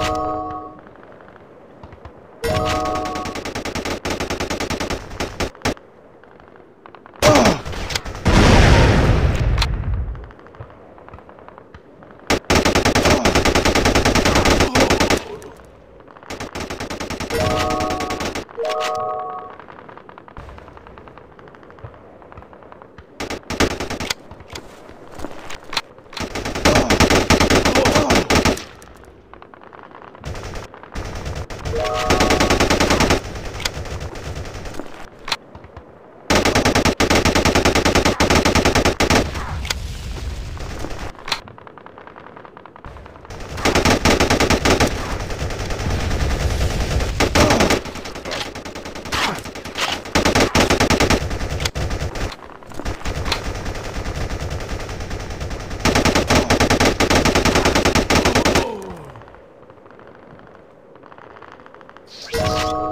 you Oh!